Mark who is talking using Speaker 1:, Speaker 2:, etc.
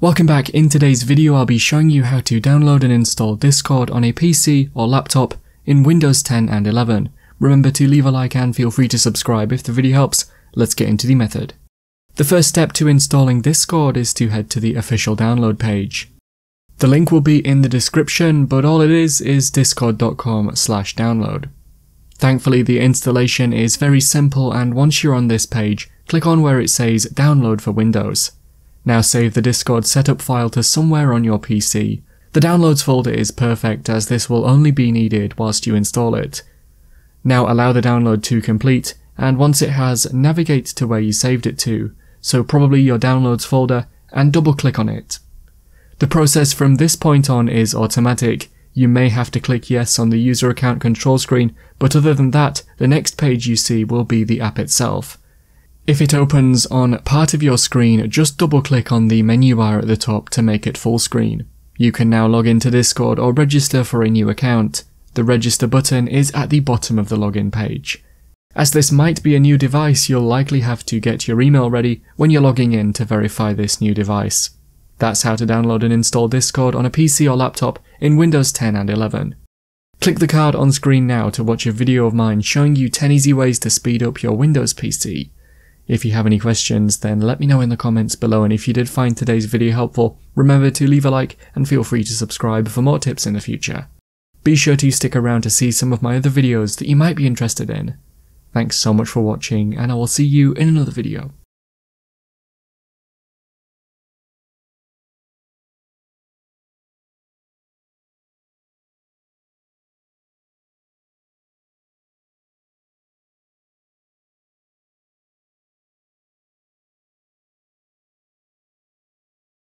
Speaker 1: Welcome back, in today's video I'll be showing you how to download and install Discord on a PC or laptop in Windows 10 and 11. Remember to leave a like and feel free to subscribe if the video helps, let's get into the method. The first step to installing Discord is to head to the official download page. The link will be in the description, but all it is is discord.com slash download. Thankfully the installation is very simple and once you're on this page, click on where it says download for Windows. Now save the Discord setup file to somewhere on your PC. The downloads folder is perfect as this will only be needed whilst you install it. Now allow the download to complete and once it has, navigate to where you saved it to, so probably your downloads folder, and double click on it. The process from this point on is automatic, you may have to click yes on the user account control screen, but other than that, the next page you see will be the app itself. If it opens on part of your screen, just double click on the menu bar at the top to make it full screen. You can now log into Discord or register for a new account. The register button is at the bottom of the login page. As this might be a new device, you'll likely have to get your email ready when you're logging in to verify this new device. That's how to download and install Discord on a PC or laptop in Windows 10 and 11. Click the card on screen now to watch a video of mine showing you 10 easy ways to speed up your Windows PC. If you have any questions, then let me know in the comments below and if you did find today's video helpful, remember to leave a like and feel free to subscribe for more tips in the future. Be sure to stick around to see some of my other videos that you might be interested in. Thanks so much for watching and I will see you in another video.